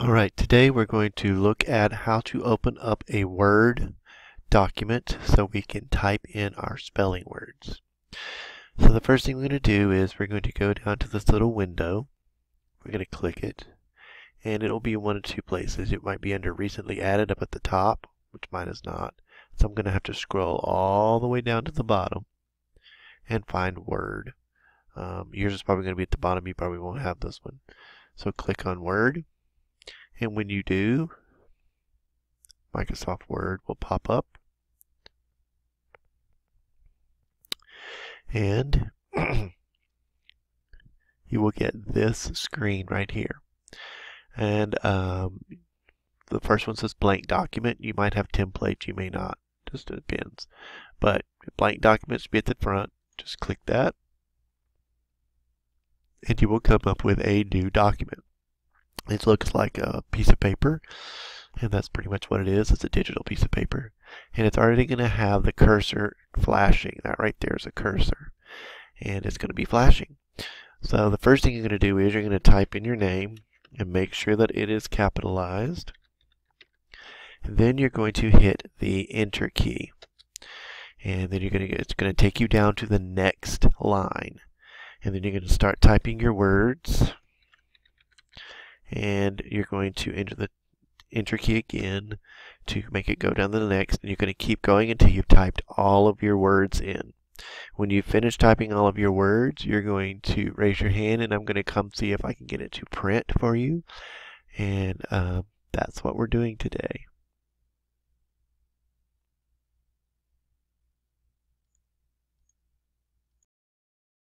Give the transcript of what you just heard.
Alright, today we're going to look at how to open up a Word document so we can type in our spelling words. So the first thing we're going to do is we're going to go down to this little window. We're going to click it and it'll be one of two places. It might be under recently added up at the top, which mine is not. So I'm going to have to scroll all the way down to the bottom and find Word. Um, yours is probably going to be at the bottom. You probably won't have this one. So click on Word and when you do, Microsoft Word will pop up. And you will get this screen right here. And um, the first one says blank document. You might have templates, you may not. Just depends. But blank documents be at the front. Just click that. And you will come up with a new document. It looks like a piece of paper, and that's pretty much what it is. It's a digital piece of paper. And it's already going to have the cursor flashing. That right there is a cursor. And it's going to be flashing. So the first thing you're going to do is you're going to type in your name and make sure that it is capitalized. And then you're going to hit the enter key. And then you're going to it's going to take you down to the next line. And then you're going to start typing your words and you're going to enter the enter key again to make it go down to the next and you're going to keep going until you've typed all of your words in. When you finish typing all of your words, you're going to raise your hand and I'm going to come see if I can get it to print for you. And uh, that's what we're doing today.